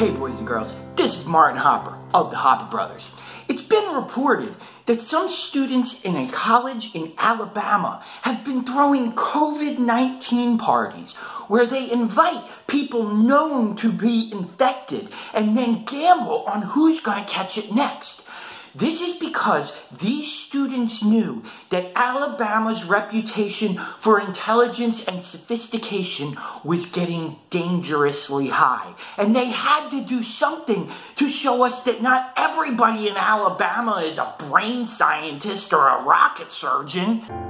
Hey, boys and girls, this is Martin Hopper of the Hopper Brothers. It's been reported that some students in a college in Alabama have been throwing COVID 19 parties where they invite people known to be infected and then gamble on who's going to catch it next. This is because these students knew that Alabama's reputation for intelligence and sophistication was getting dangerously high. And they had to do something to show us that not everybody in Alabama is a brain scientist or a rocket surgeon.